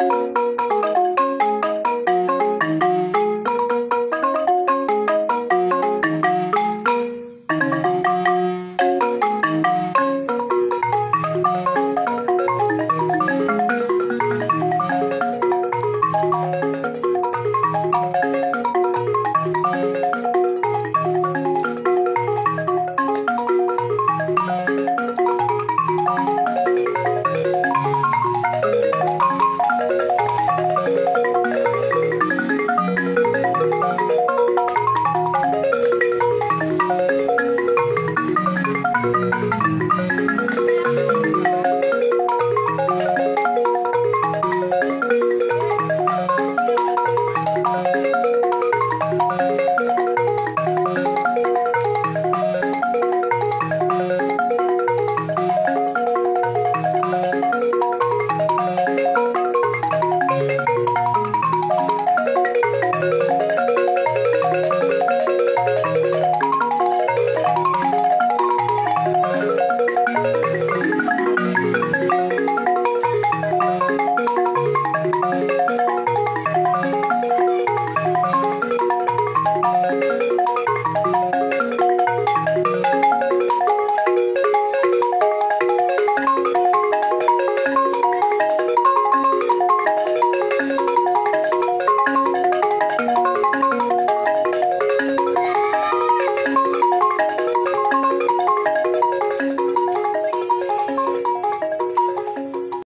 Música